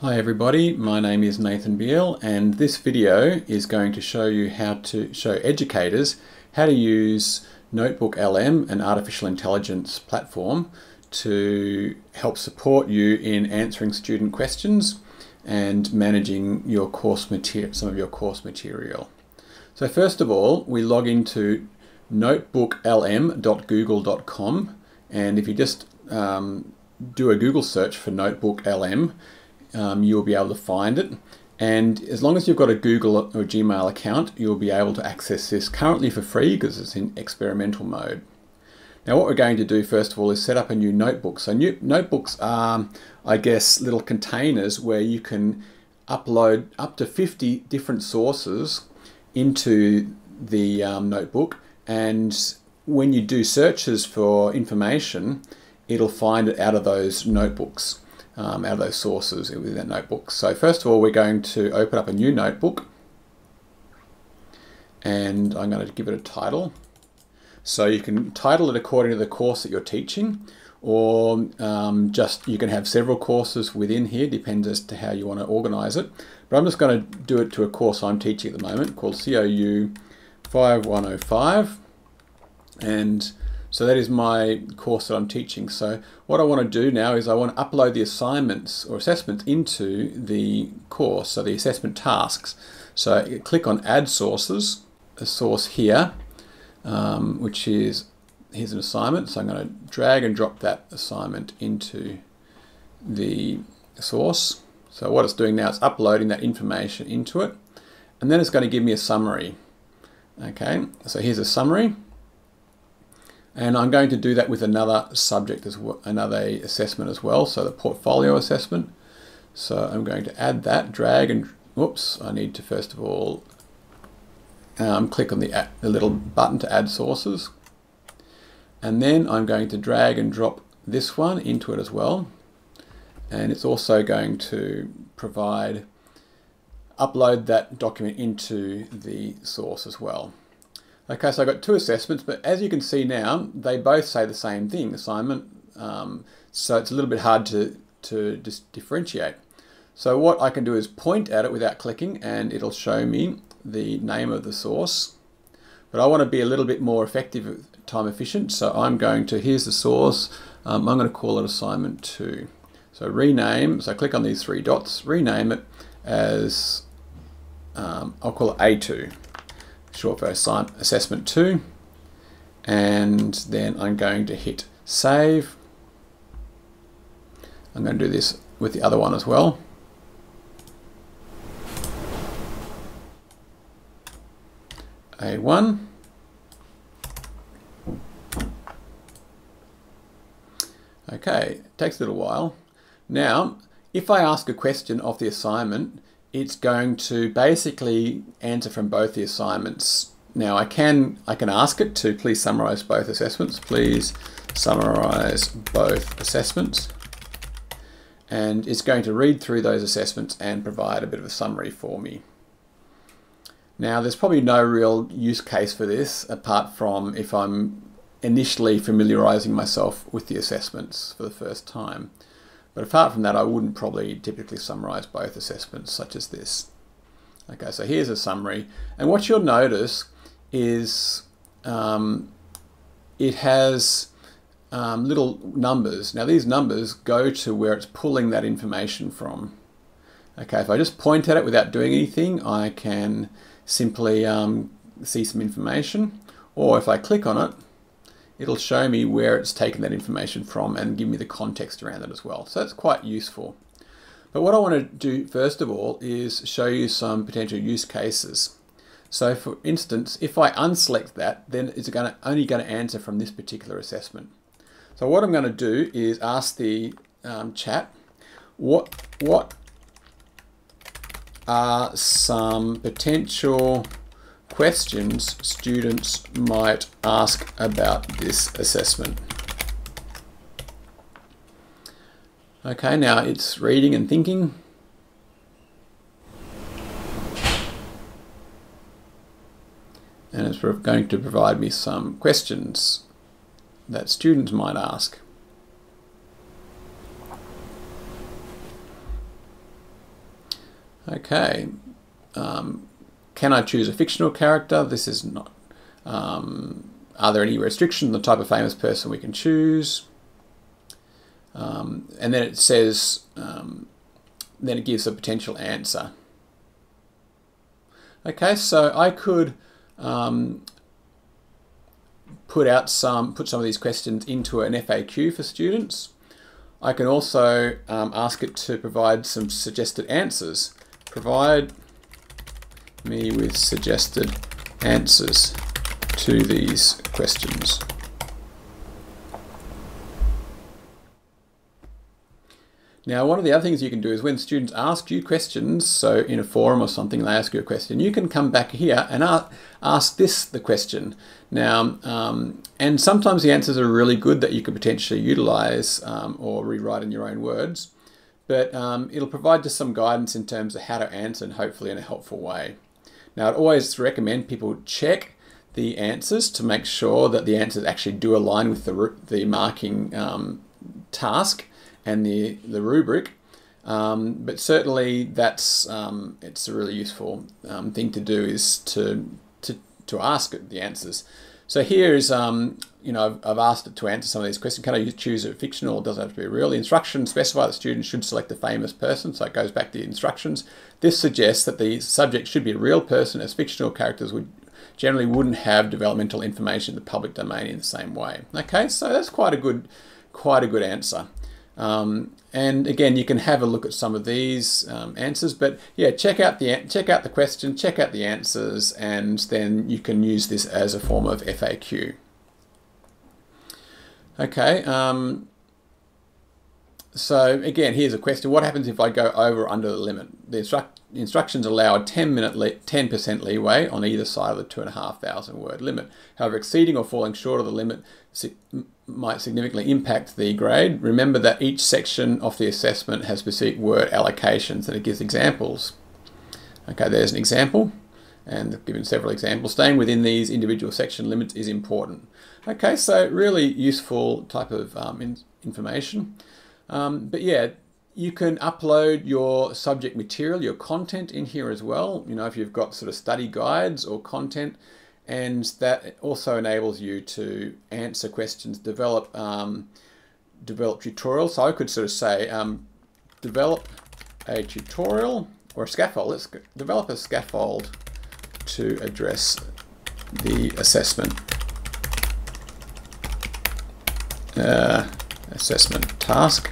Hi everybody, my name is Nathan Beel and this video is going to show you how to show educators how to use Notebook LM, an artificial intelligence platform, to help support you in answering student questions and managing your course material, some of your course material. So first of all, we log into notebooklm.google.com and if you just um, do a Google search for Notebook LM, um, you'll be able to find it. And as long as you've got a Google or Gmail account, you'll be able to access this currently for free because it's in experimental mode. Now what we're going to do first of all is set up a new notebook. So new notebooks are, I guess, little containers where you can upload up to 50 different sources into the um, notebook and when you do searches for information, it'll find it out of those notebooks um, out of those sources within that notebook. So first of all, we're going to open up a new notebook and I'm going to give it a title. So you can title it according to the course that you're teaching or um, just you can have several courses within here, depends as to how you want to organize it. But I'm just going to do it to a course I'm teaching at the moment called COU 5105 and so that is my course that I'm teaching. So what I want to do now is I want to upload the assignments or assessments into the course, so the assessment tasks. So click on Add Sources, a source here, um, which is, here's an assignment. So I'm going to drag and drop that assignment into the source. So what it's doing now is uploading that information into it. And then it's going to give me a summary. Okay, so here's a summary. And I'm going to do that with another subject as well, another assessment as well, so the portfolio assessment. So I'm going to add that, drag and, whoops, I need to first of all um, click on the, the little button to add sources. And then I'm going to drag and drop this one into it as well. And it's also going to provide, upload that document into the source as well. Okay, so I've got two assessments, but as you can see now, they both say the same thing, assignment. Um, so it's a little bit hard to, to just differentiate. So what I can do is point at it without clicking and it'll show me the name of the source. But I want to be a little bit more effective, time efficient. So I'm going to, here's the source. Um, I'm going to call it assignment two. So rename, so click on these three dots, rename it as, um, I'll call it A2 short for assessment 2 and then I'm going to hit save. I'm going to do this with the other one as well. A1 Okay, takes a little while. Now, if I ask a question of the assignment, it's going to basically answer from both the assignments. Now I can I can ask it to please summarize both assessments. Please summarize both assessments. And it's going to read through those assessments and provide a bit of a summary for me. Now there's probably no real use case for this apart from if I'm initially familiarizing myself with the assessments for the first time. But apart from that, I wouldn't probably typically summarize both assessments such as this. Okay, so here's a summary. And what you'll notice is um, it has um, little numbers. Now these numbers go to where it's pulling that information from. Okay, if I just point at it without doing anything, I can simply um, see some information. Or if I click on it, it'll show me where it's taken that information from and give me the context around it as well. So that's quite useful. But what I want to do first of all is show you some potential use cases. So for instance, if I unselect that, then it's going to, only going to answer from this particular assessment. So what I'm going to do is ask the um, chat, what, what are some potential questions students might ask about this assessment. Okay, now it's reading and thinking. And it's going to provide me some questions that students might ask. Okay. Um, can I choose a fictional character? This is not. Um, are there any restrictions on the type of famous person we can choose? Um, and then it says, um, then it gives a potential answer. Okay, so I could um, put out some, put some of these questions into an FAQ for students. I can also um, ask it to provide some suggested answers. Provide me with suggested answers to these questions. Now, one of the other things you can do is when students ask you questions, so in a forum or something, they ask you a question, you can come back here and ask this the question. Now, um, and sometimes the answers are really good that you could potentially utilize um, or rewrite in your own words, but um, it'll provide just some guidance in terms of how to answer and hopefully in a helpful way. Now, I'd always recommend people check the answers to make sure that the answers actually do align with the, the marking um, task and the, the rubric. Um, but certainly that's um, it's a really useful um, thing to do is to, to, to ask the answers. So here is, um, you know, I've, asked it to answer some of these questions. Can I choose a fictional or does it have to be real? The instructions specify that students should select a famous person, so it goes back to the instructions. This suggests that the subject should be a real person as fictional characters would generally wouldn't have developmental information in the public domain in the same way. Okay, so that's quite a good, quite a good answer. Um, and again, you can have a look at some of these um, answers, but yeah, check out the check out the question, check out the answers, and then you can use this as a form of FAQ. Okay. Um, so again, here's a question: What happens if I go over or under the limit? The instruct instructions allow a 10 minute 10% leeway on either side of the 2,500 word limit. However, exceeding or falling short of the limit might significantly impact the grade. Remember that each section of the assessment has specific word allocations and it gives examples. Okay, there's an example and given several examples. Staying within these individual section limits is important. Okay, so really useful type of um, in information. Um, but yeah, you can upload your subject material, your content in here as well. You know, if you've got sort of study guides or content, and that also enables you to answer questions, develop um, develop tutorials. So I could sort of say, um, develop a tutorial or a scaffold. Let's develop a scaffold to address the assessment uh, assessment task.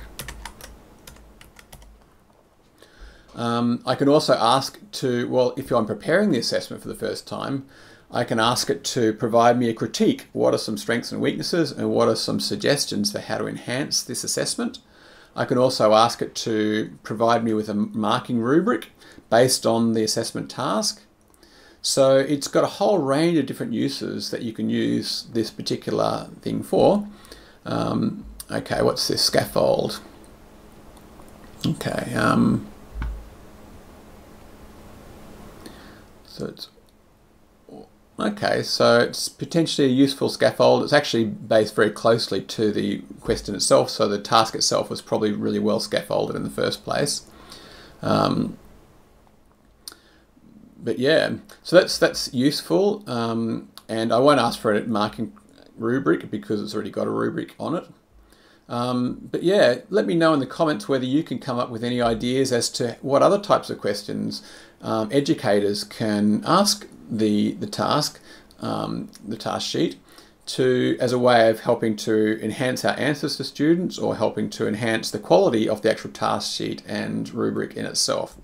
Um, I can also ask to, well, if I'm preparing the assessment for the first time, I can ask it to provide me a critique. What are some strengths and weaknesses and what are some suggestions for how to enhance this assessment? I can also ask it to provide me with a marking rubric based on the assessment task. So it's got a whole range of different uses that you can use this particular thing for. Um, okay, what's this scaffold? Okay, um, So it's okay. So it's potentially a useful scaffold. It's actually based very closely to the question itself. So the task itself was probably really well scaffolded in the first place. Um, but yeah, so that's that's useful. Um, and I won't ask for a marking rubric because it's already got a rubric on it. Um, but yeah, let me know in the comments whether you can come up with any ideas as to what other types of questions um, educators can ask the, the task, um, the task sheet, to as a way of helping to enhance our answers to students or helping to enhance the quality of the actual task sheet and rubric in itself.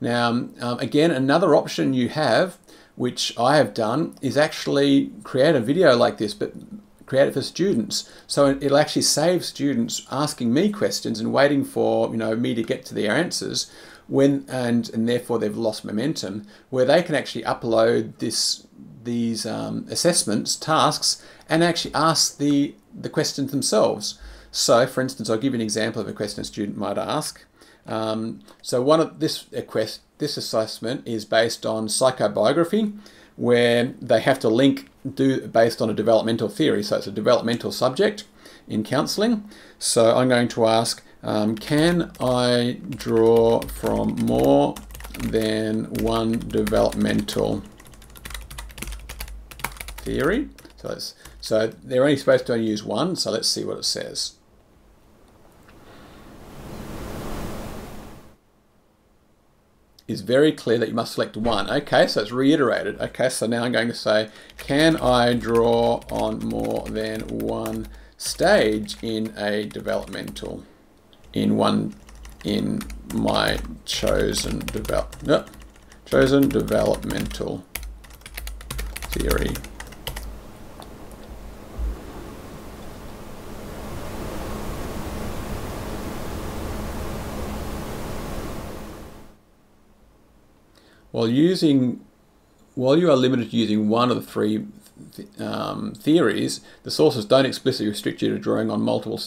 Now, um, again, another option you have, which I have done, is actually create a video like this, but create it for students. So it'll actually save students asking me questions and waiting for you know me to get to their answers when and and therefore they've lost momentum where they can actually upload this these um, assessments tasks and actually ask the the questions themselves so for instance I'll give you an example of a question a student might ask um, so one of this quest this assessment is based on psychobiography where they have to link do based on a developmental theory so it's a developmental subject in counselling so I'm going to ask um, can I draw from more than one developmental theory. So, so they're only supposed to only use one, so let's see what it says. Is very clear that you must select one. Okay, so it's reiterated. Okay, so now I'm going to say, can I draw on more than one stage in a developmental, in one, in my chosen develop, no, chosen developmental theory. While using, while you are limited to using one of the three um, theories, the sources don't explicitly restrict you to drawing on multiple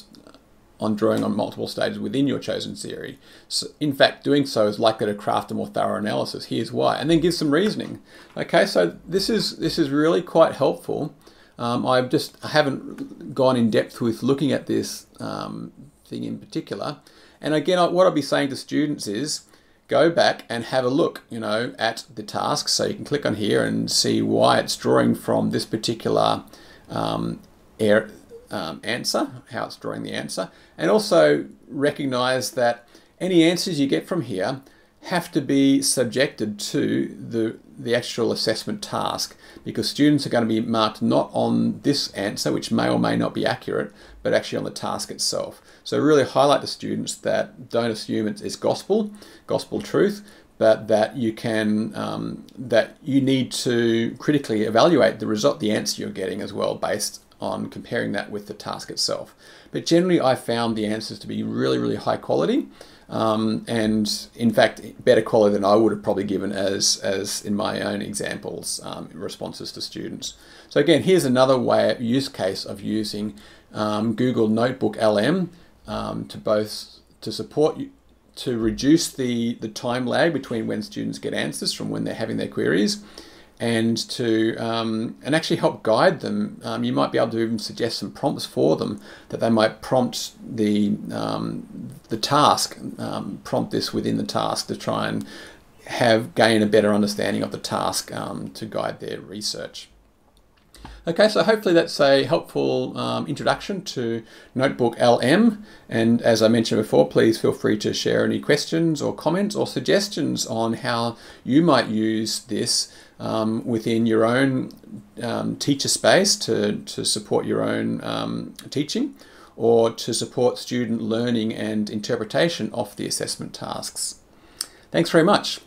on drawing on multiple stages within your chosen theory. So in fact, doing so is likely to craft a more thorough analysis. Here's why, and then give some reasoning. Okay, so this is this is really quite helpful. Um, I've just I haven't gone in depth with looking at this um, thing in particular. And again, what I'll be saying to students is go back and have a look, you know, at the task. So you can click on here and see why it's drawing from this particular um, air, um, answer, how it's drawing the answer. And also recognize that any answers you get from here have to be subjected to the, the actual assessment task because students are going to be marked not on this answer, which may or may not be accurate, but actually on the task itself. So really highlight to students that don't assume it's gospel, gospel truth, but that you can um, that you need to critically evaluate the result, the answer you're getting as well, based on comparing that with the task itself. But generally, I found the answers to be really, really high quality um, and in fact better quality than I would have probably given as as in my own examples um, responses to students. So again, here's another way use case of using um, Google Notebook LM um, to both to support you to reduce the the time lag between when students get answers from when they're having their queries and to um, and actually help guide them. Um, you might be able to even suggest some prompts for them that they might prompt the um, the task, um, prompt this within the task to try and have gain a better understanding of the task um, to guide their research. Okay, so hopefully that's a helpful um, introduction to Notebook LM. And as I mentioned before, please feel free to share any questions or comments or suggestions on how you might use this um, within your own um, teacher space to, to support your own um, teaching or to support student learning and interpretation of the assessment tasks. Thanks very much.